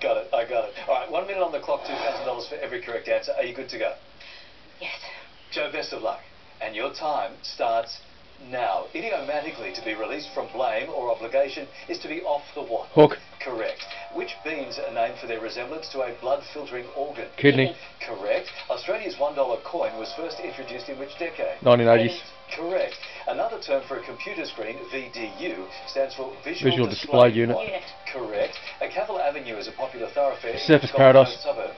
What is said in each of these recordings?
got it. I got it. All right, one minute on the clock, $2,000 for every correct answer. Are you good to go? Yes. Joe, best of luck. And your time starts now. Idiomatically, to be released from blame or obligation is to be off the what? Hook. Correct. Which beans are named for their resemblance to a blood filtering organ? Kidney. Correct. Australia's $1 coin was first introduced in which decade? 1980s. Correct. Another term for a computer screen, VDU, stands for Visual, Visual Display Unit. What? Unit. Correct. A Cavill Avenue is a popular thoroughfare in Surfers which Gold Paradise. Suburb.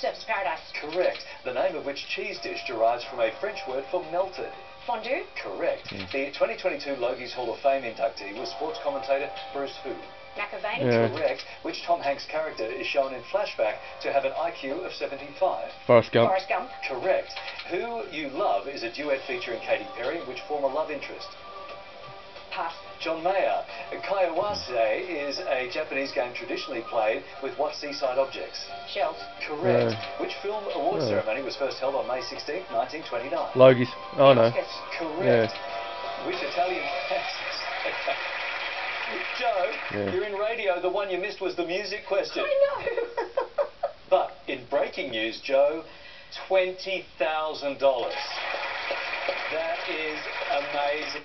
Surfers Paradise. Correct. The name of which cheese dish derives from a French word for melted. Fondue. Correct. Hmm. The 2022 Logies Hall of Fame inductee was sports commentator Bruce Who. McAvaney. Yeah. Correct. Which Tom Hanks character is shown in flashback to have an IQ of 75? Forrest Gump. Forrest Gump. Correct. Who You Love is a duet featuring Katy Perry, in which former love interest? Pass. John Mayer. Kaiawase is a Japanese game traditionally played with what seaside objects? Shells. Correct. Yeah. Which film award Yeah. ceremony was first held on May 16, 1929? Logies. Oh no. Oscars. Correct. Which Italian Joe, Yeah. you're in radio. The one you missed was the music question. I know. But in breaking news, Joe, twenty thousand dollars. That is amazing.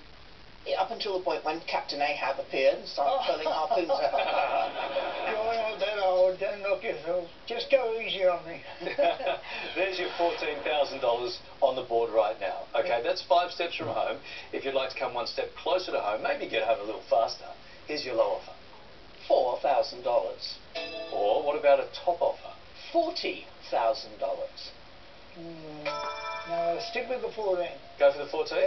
Up until the point when Captain Ahab appeared and started hurling harpoons oh, at You're not that old, don't knock yourself. Just go easy on me. There's your fourteen thousand dollars on the board right now. Okay, that's five steps from home. If you'd like to come one step closer to home, maybe get home a little faster. Here's your low offer. four thousand dollars, Or what about a top offer? forty thousand dollars. Mm, no, stick with the four then. Go for the 14?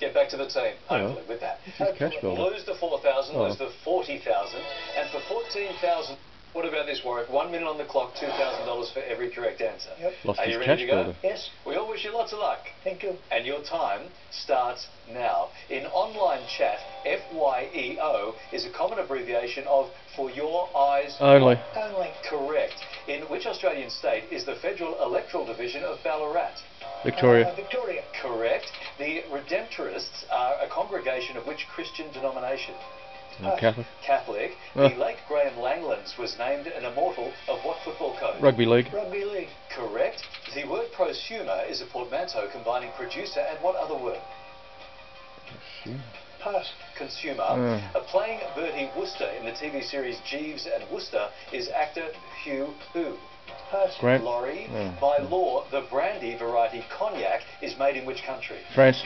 Get back to the team, Oh. hopefully, with that. This is cash. Lose the 4,000, Oh. lose the 40,000, and for 14,000, what about this, Warwick? One minute on the clock, $2,000 for every correct answer. Yep. Lost Are you cash ready to go? builder. Yes, We all wish you lots of luck. thank you. And your time starts now. In online chat, FYEO is a common abbreviation of For Your Eyes Only. Only. Correct. In which Australian state is the Federal Electoral Division of Ballarat? Victoria. Uh, Victoria. Correct. The Redemptorists are a congregation of which Christian denomination? Uh, Catholic. Catholic. Uh. The late Graeme Langlands was named an immortal of what football code? Rugby league. Rugby league. Correct. The word prosumer is a portmanteau combining producer and what other word? Pass. Consumer. Uh, playing Bertie Wooster in the TV series Jeeves and Wooster is actor Hugh Who. Pass. Grant. Laurie. By law, the brandy variety cognac is made in which country? France.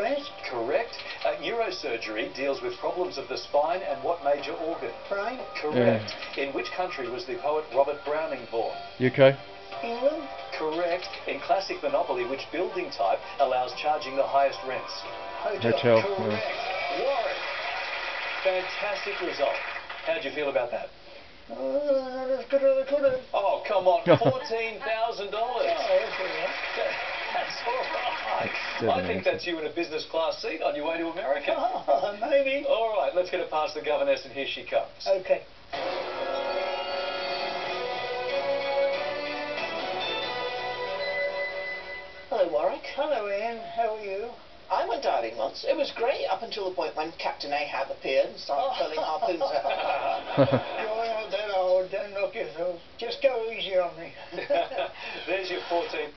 France. Correct. Uh, neurosurgery deals with problems of the spine and what major organ? Brain. Correct. In which country was the poet Robert Browning born? UK. England. Correct. In classic Monopoly, which building type allows charging the highest rents? Hotel. Hotel. Correct. Yeah. Warren. Fantastic result. How'd you feel about that? Uh, not as good as I could have. Oh, come on. $14,000. Oh, that's all right. That's all right. Seven I think that's you in a business class seat on your way to America. Oh, maybe. All right, let's get it past the governess, and here she comes. Okay. Hello, Warwick. Hello, Ian. How are you? I went diving once. It was great up until the point when Captain Ahab appeared and started oh. hurling harpoons at You're not that old, don't knock yourself. Just go easy on me. There's your 14.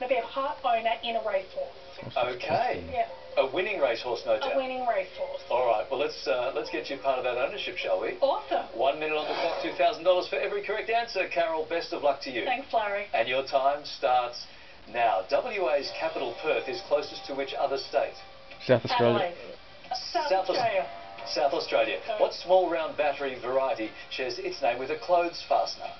To be a part owner in a racehorse. Okay. Yeah, A winning racehorse, no doubt. a winning racehorse. All right. Well, let's uh, let's get you part of that ownership, shall we? Awesome. One minute on the clock, two thousand dollars for every correct answer. Carol, best of luck to you. Thanks, Larry. And your time starts now. WA's capital, Perth, is closest to which other state? South Australia. South, South Aus- Australia. South Australia. What small round battery variety shares its name with a clothes fastener?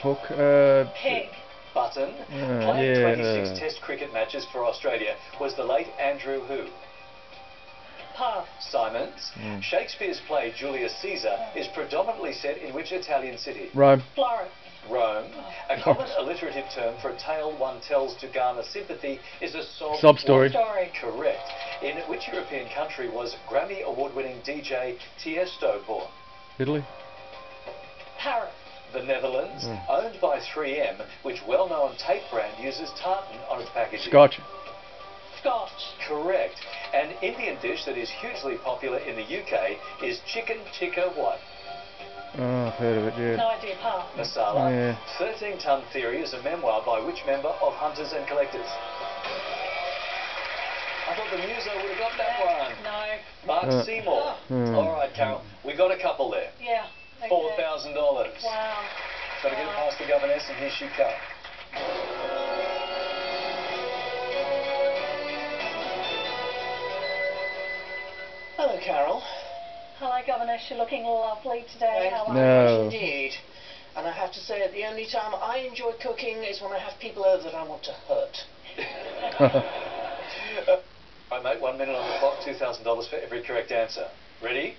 Hook. Uh, Peg. Button. Uh, Playing yeah, 26 uh. Test cricket matches for Australia was the late Andrew who? Pass. Symonds. Mm. Shakespeare's play Julius Caesar is predominantly set in which Italian city? Rome. Florence. Rome. A common alliterative term for a tale one tells to garner sympathy is a sob, Sob story. Story. Correct. In which European country was Grammy award-winning DJ Tiesto born? Italy. Paris. The Netherlands, Mm. owned by 3M, which well-known tape brand uses tartan on its packaging. Scotch. Scotch. Correct. An Indian dish that is hugely popular in the UK is chicken tikka what? Oh, I've heard of it, yeah. No idea. Pass. Masala. Yeah. 13 Tonne Theory is a memoir by which member of Hunters and Collectors? I thought the Muso would have got that one. No. Mark Uh, Seymour. hmm. All right, Carol. We got a couple there. Yeah. Okay. $4,000. Wow. Got to get it past the governess, and here she comes. Hello, Carol. Hello, Governess. You're looking lovely today. Thank How are No. very indeed. And I have to say, the only time I enjoy cooking is when I have people over that I want to hurt. Uh, I mate, one minute on the clock, $2,000 for every correct answer. Ready?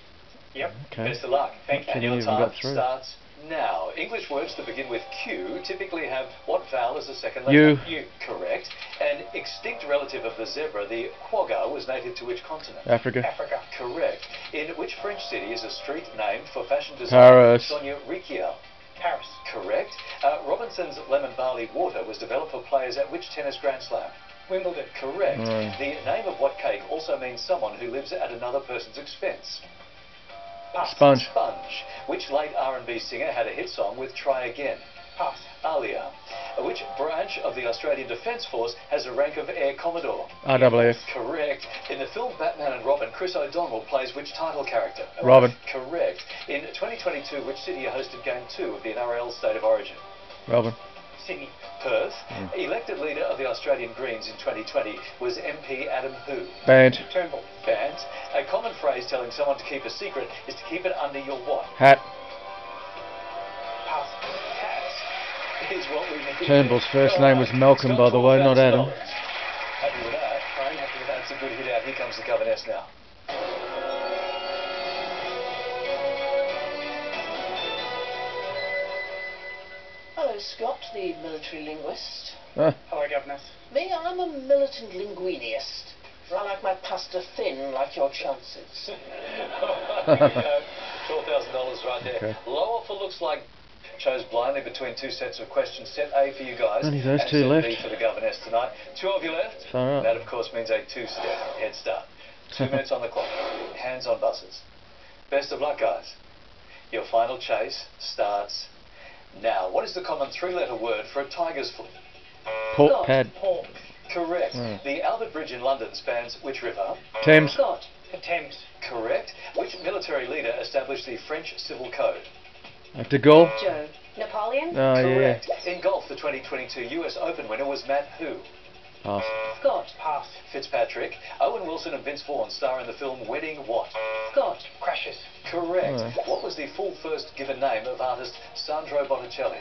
Yep. okay. Best of luck. Thank and you, your time starts now. English words that begin with Q typically have what vowel as a second letter? U. U. Correct. An extinct relative of the zebra, the quagga, was native to which continent? Africa. Africa. Correct. In which French city is a street named for fashion designer. Sonia Rykiel? Paris. Correct. Uh, Robinson's lemon barley water was developed for players at which tennis grand slam? Wimbledon. Correct. Mm. The name of what cake also means someone who lives at another person's expense? Pass. Sponge. Sponge. Which late R&B singer had a hit song with Try Again? Pass. Aaliyah. Which branch of the Australian Defence Force has a rank of Air Commodore? RWF. Correct. In the film Batman and Robin, Chris O'Donnell plays which title character? Robin. Correct. In 2022, which city hosted Game 2 of the NRL State of Origin? Robin. Perth. Mm. Elected leader of the Australian Greens in 2020 was MP Adam who? Bandt. Turnbull. Bandt. A common phrase telling someone to keep a secret is to keep it under your what? Hat. Hat is what we need. Turnbull's first name was Malcolm, by the way, not Adam. Happy with that? Happy with that? It's a good hit out. Here comes the governess now. Scott, the military linguist. Ah, Hello, Governess. Me, I'm a militant linguinist. I like my pasta thin, like your chances. Twelve thousand dollars right there. Okay. Low offer looks like chose blindly between two sets of questions. Set A for you guys. Only those and two set left. B for the governess tonight. Two of you left. Far out. That of course means a two-step head start. Two minutes on the clock. Hands on buses. Best of luck, guys. Your final chase starts now. What is the common three-letter word for a tiger's foot? pork God. pad. Pork. Correct. Mm. The Albert Bridge in London spans which river? Thames. Scott. The Thames. Correct. Which military leader established the French Civil Code? Uh, De Gaulle. Joe. Napoleon. Oh, yeah. Correct. In golf, the 2022 US Open winner was Matt who? Pass. Scott. Pass. Fitzpatrick. Owen Wilson and Vince Vaughn star in the film Wedding What? Scott. Crashes. Correct. What was the full first given name of artist Sandro Botticelli?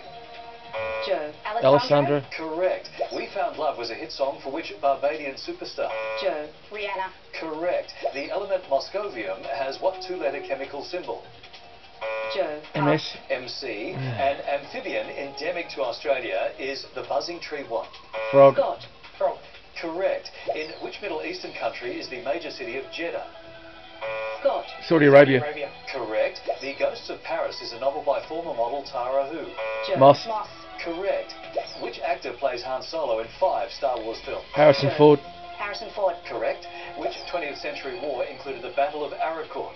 Joe. Alessandra. Correct. We Found Love was a hit song for which Barbadian superstar? Joe. Rihanna. Correct. The element moscovium has what two-letter chemical symbol? Joe. MS. MC. An amphibian endemic to Australia is the buzzing tree what? Frog. Scott. Frog. Correct. In which Middle Eastern country is the major city of Jeddah? Scott. Saudi Arabia. Arabia. Correct. The Ghosts of Paris is a novel by former model Tara Who? Joe. Moss. Moss. Correct. Which actor plays Han Solo in five Star Wars films? Harrison Joe. Ford. Harrison Ford. Correct. Which 20th century war included the Battle of Arakourt?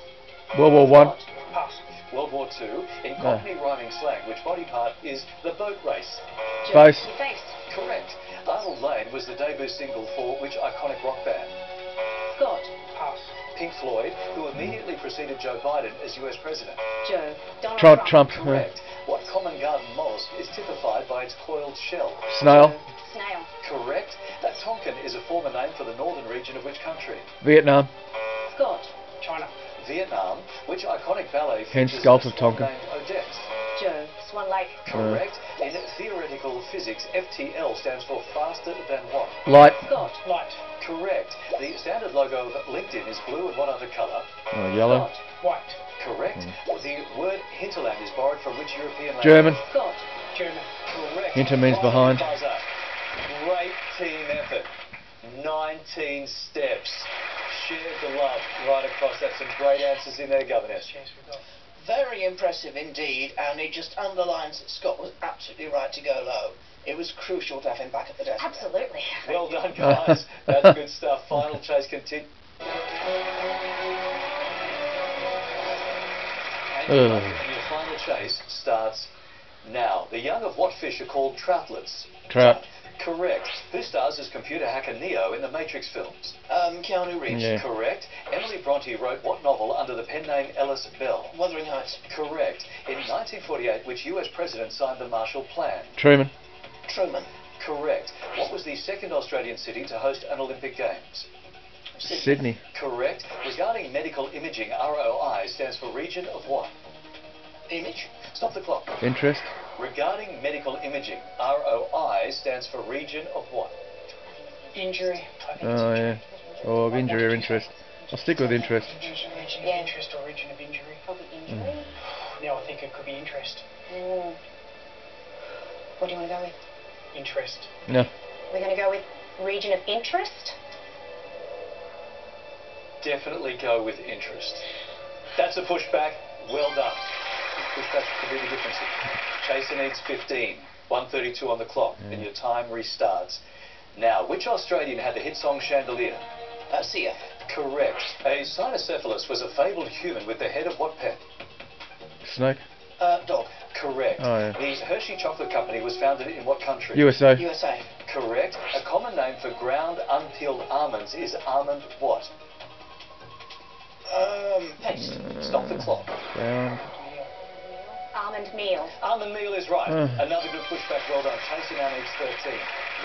World War One. Scott. Pass. World War Two. In ah. Cockney rhyming slang, which body part is the boat race? Joe. Face. Face. Correct. Arnold Layne was the debut single for which iconic rock band? Scott. Pass. Pink Floyd, who immediately preceded Joe Biden as US President. Joe. Donald Trump. Trump. uh, Correct. What common garden mollusk is typified by its coiled shell? Snail. Snail. Correct. That Tonkin is a former name for the northern region of which country? Vietnam. Scott. China. Vietnam. Which iconic ballet Hence features Gulf a of Tonkin. named Odette? Joe. Swan Lake. Correct. In theoretical physics, FTL stands for faster than what? Light. Scott. Light. Correct. The standard logo of LinkedIn is blue and what other colour? Uh, yellow. Scott. White. Correct. The word hinterland is borrowed from which European language? German. Scott. German. Correct. Hinter means behind. buzzer. Great team effort. 19 steps. Shared the love right across. That's some great answers in there, Governor. Chance we got. Very impressive indeed, and it just underlines that Scott was absolutely right to go low. It was crucial to have him back at the desk. Absolutely. Well done, guys. That's good stuff. Final chase continues. And your, your final chase starts now. The young of what fish are called troutlets? Trout. Correct. Who stars as computer hacker Neo in the Matrix films? Um, Keanu Reeves. Yeah. Correct. Emily Bronte wrote what novel under the pen name Ellis Bell? Wuthering Heights. Correct. In 1948, which US president signed the Marshall Plan? Truman. Truman. Correct. What was the second Australian city to host an Olympic Games? Sydney. Correct. Regarding medical imaging, ROI stands for region of what? Image. Stop the clock. Interest. Regarding medical imaging, ROI stands for region of what? Injury. Oh yeah. injury. Or injury or interest. I'll stick with interest. Region region Yeah. interest or region of injury. Probably injury. Now I think it could be interest. Mm. What do you want to go with? Interest. No. We're going to go with region of interest. Definitely go with interest. That's a pushback. Well done. Pushback could be the difference. Chaser needs 15. 132 on the clock, and your time restarts. Now, which Australian had the hit song Chandelier? Sia. Correct. A cynocephalus was a fabled human with the head of what pet? Snake. Uh, dog. Correct. Oh, yeah. The Hershey Chocolate Company was founded in what country? USA. USA. Correct. A common name for ground unpeeled almonds is almond what? Um, paste. Stop the clock. Ground. Almond meal. Almond meal is right. Uh. Another good pushback. Well done. Chasing now needs 13.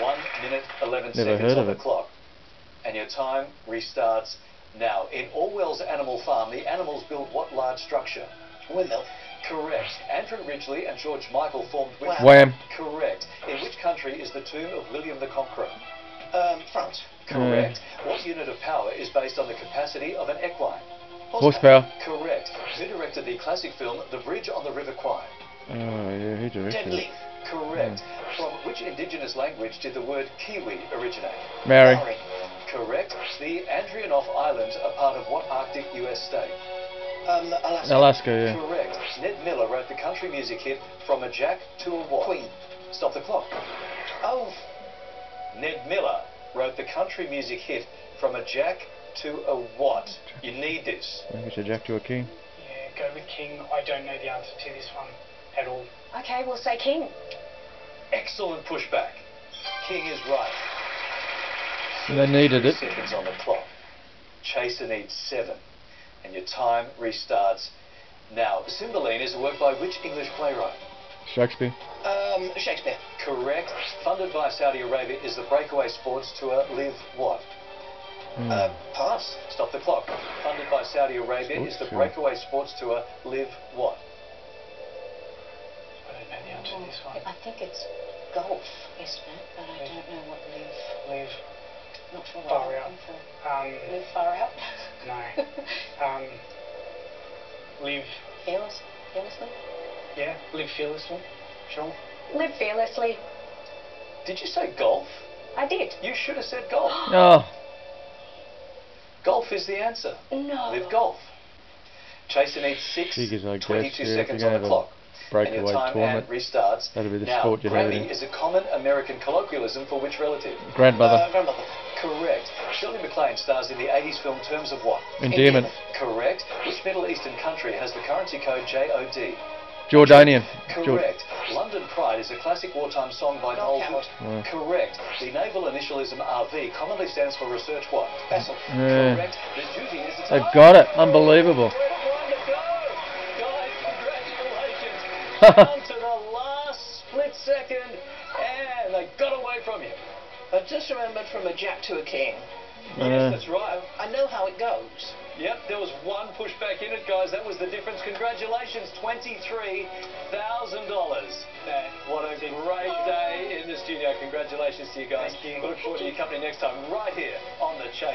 1 minute 11 Never seconds heard on of the clock. And your time restarts now. In Orwell's Animal Farm, the animals built what large structure? Windmill. Correct. Andrew Ridgeley and George Michael formed which? Wham. Wham. Correct. In which country is the tomb of William the Conqueror? Um, France. Correct. What unit of power is based on the capacity of an equine? Horsepower. Correct. Who directed the classic film The Bridge on the River Kwai? Oh yeah, who directed Dead it? Leaf. Correct. From which indigenous language did the word Kiwi originate? Mary. Maori. Correct. The Andreanof Islands are part of what Arctic US state? Um, Alaska. Alaska, yeah. Correct. Ned Miller wrote the country music hit From a Jack to a What? Queen. Stop the clock. Oh, Ned Miller wrote the country music hit From a Jack to a What? You need this. I think it's a Jack to a King. Yeah, go with King. I don't know the answer to this one at all. Okay, we'll say king. Excellent pushback. King is right. And they needed it. Seconds on the clock. Chaser needs seven. And your time restarts now. Cymbeline is a work by which English playwright? Shakespeare. um, Shakespeare. Correct. Funded by Saudi Arabia is the breakaway sports tour Live What? Hmm. Uh, pass. Stop the clock. Funded by Saudi Arabia is the breakaway sports tour Live What? I don't know the answer to this one. I think it's golf, isn't it? But I don't know what live. Live. Not sure what Far I'm out. for. Um, Live far out. no. Um, live. Fearless. Fearlessly. Yeah, live fearlessly. Sure. Live fearlessly. Did you say golf? I did. You should have said golf. Oh. Golf is the answer. No. Live golf. Chaser needs six. Figures, I guess, 22 yeah, seconds on the have a clock. and breakaway your time tournament. restarts. That'd be the now, sport you'd Grammy is a common American colloquialism for which relative? Grandmother. Uh, grandmother. Correct. Shirley MacLaine stars in the 80s film Terms of What? Endearment. Correct. Which Middle Eastern country has the currency code JOD? Jordanian. Jord- Correct. London Pride is a classic wartime song by Noel Noel. Yeah. Correct. The naval initialism RV commonly stands for research what? Vessel. Yeah. Correct. The duty is They've got it. Unbelievable. Guys, congratulations. To the last split second, and they got away from you. I just remembered from a Jack to a King. Uh, Yes, that's right. I know how it goes. Yep, there was one pushback in it, guys. That was the difference. Congratulations, $23,000. What a great day in the studio. Congratulations to you guys. Thank you. We look forward to your company next time, right here on The Chase.